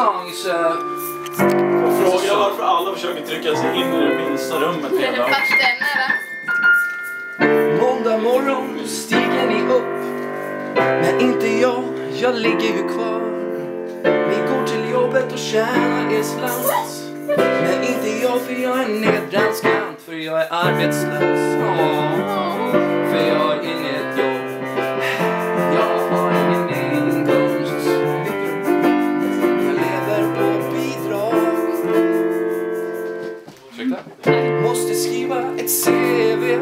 songs. Uh, fråga varför alla försöker trycka sig in i det minsta rummet hela dagen. Måndag morgon stiger ni upp. Men inte jag, jag ligger ju kvar. Vi går till jobbet och tjänar er slant. Men inte jag för jag är nedbrännskant. För jag är arbetslös. oh, för jag CV.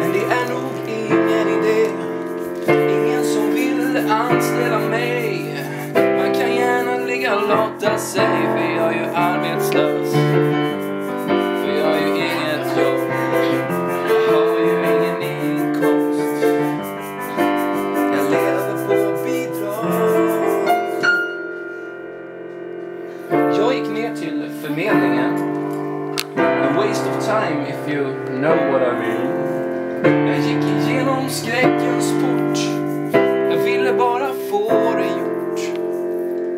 Men det är nog ingen idé. Ingen som vill anställa mig. Man kan gärna ligga och låta sig. För jag är ju arbetslös. För jag har ju inget jobb. Jag har ju ingen inkomst. Jag lever på bidrag. Jag gick ner till förmedlingen. A waste of time if you know what I mean. Jag gick igenom skräckens port. Jag ville bara få det gjort.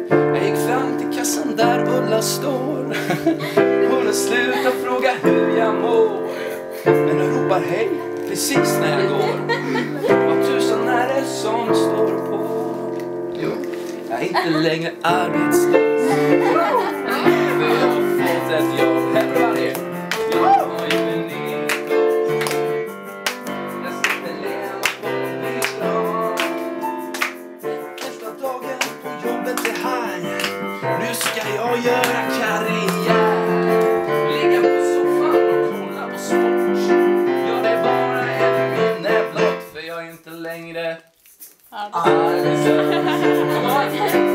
Jag gick fram till kassan där Ulla står. Hon har slutat fråga hur jag mår. Men hon ropar hej precis när jag går. Vad tusan är det som står på? Jo, jag är inte längre arbetslös. För jag har fått ett jobb. Jag göra karriär. Ligga på soffan och kolla på sport. Ja, det är bara ett minne blott. För jag är inte längre arbetslös.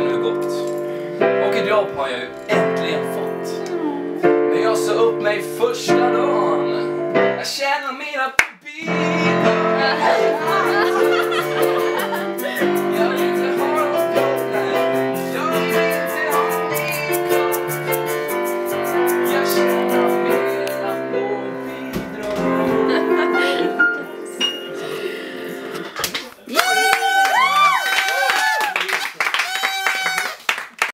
nu gått. Och ett jobb har jag ju äntligen fått. Men jag sa upp mig första dagen. Jag tjänar på bidrag.